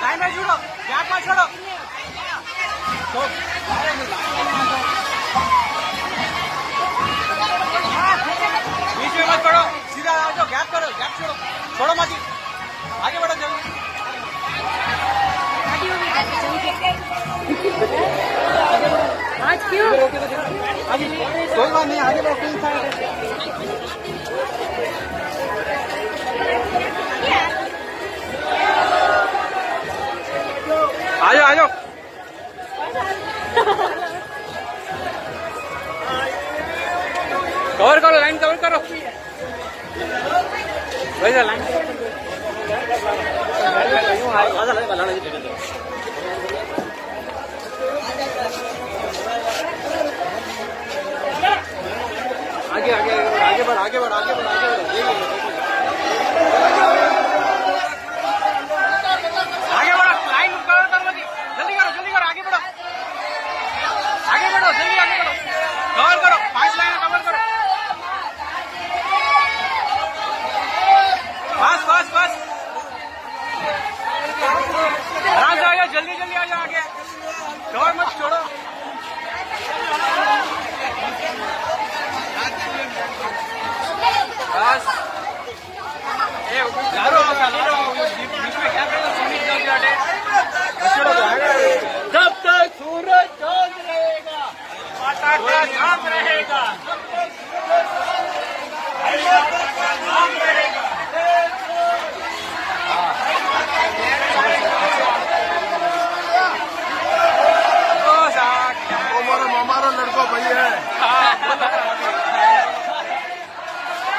Line میں چھوڑو get میں چھوڑو بیچ میں مت پڑو سیدھا آ جاؤ گیپ کرو گیپ چھوڑو چھوڑو مت آگے بڑھو جلدی آج کیوں کوئی بات نہیں آگے بڑھو کور کرو لائن کور کرو ویسے لائن آگے آگے آگے بڑھ آگے بڑھ آگے بڑھ آگے بڑھ دوڑ چھوڑو۔ بس۔ یارو بیچ میں تک سورج رہے گا پاٹا نام رہے گا۔